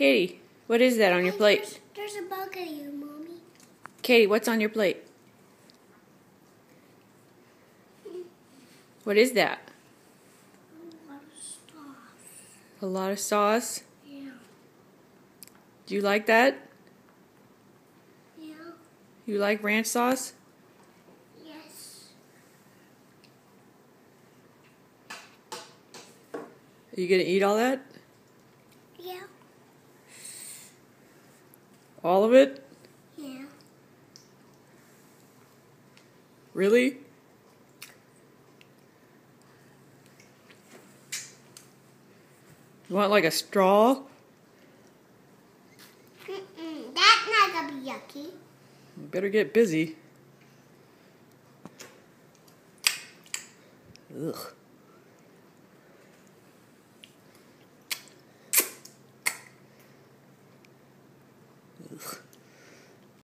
Katie, what is that on your plate? There's, there's a bug at you, Mommy. Katie, what's on your plate? What is that? A lot of stuff. A lot of sauce. Yeah. Do you like that? Yeah. You like ranch sauce? Yes. Are you gonna eat all that? Yeah. All of it? Yeah. Really? You want like a straw? Mm-mm. That's not gonna be yucky. You better get busy. Ugh. Ugh.